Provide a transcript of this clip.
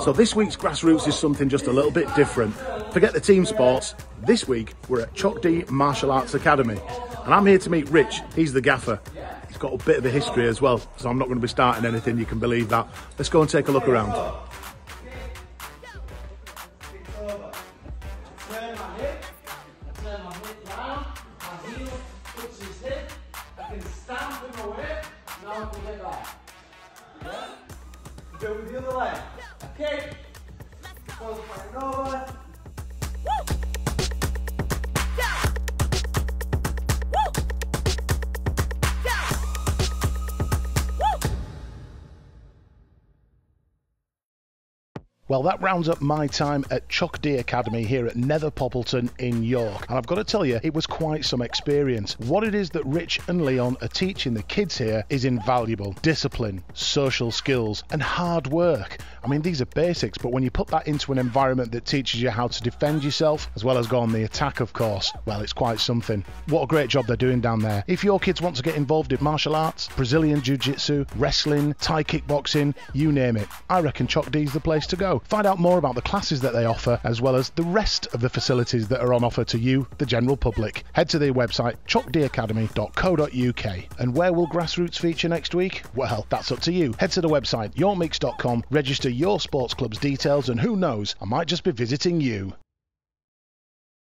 So this week's grassroots is something just a little bit different. Forget the team sports. This week we're at Chokdee Martial Arts Academy, and I'm here to meet Rich. He's the gaffer. He's got a bit of a history as well, so I'm not going to be starting anything. You can believe that. Let's go and take a look around. Yeah? Go with the other leg. Okay. Goes back over. Well, that rounds up my time at Chokdee Academy here at Nether Poppleton in York. And I've got to tell you, it was quite some experience. What it is that Rich and Leon are teaching the kids here is invaluable discipline, social skills, and hard work. I mean, these are basics, but when you put that into an environment that teaches you how to defend yourself, as well as go on the attack, of course, well, it's quite something. What a great job they're doing down there. If your kids want to get involved in martial arts, Brazilian Jiu Jitsu, wrestling, Thai kickboxing, you name it, I reckon Chokdee's the place to go. Find out more about the classes that they offer, as well as the rest of the facilities that are on offer to you, the general public. Head to their website, chokdeeacademy.co.uk. And where will Grassroots feature next week? Well, that's up to you. Head to the website, yorkmix.com, register your sports club's details, and who knows, I might just be visiting you.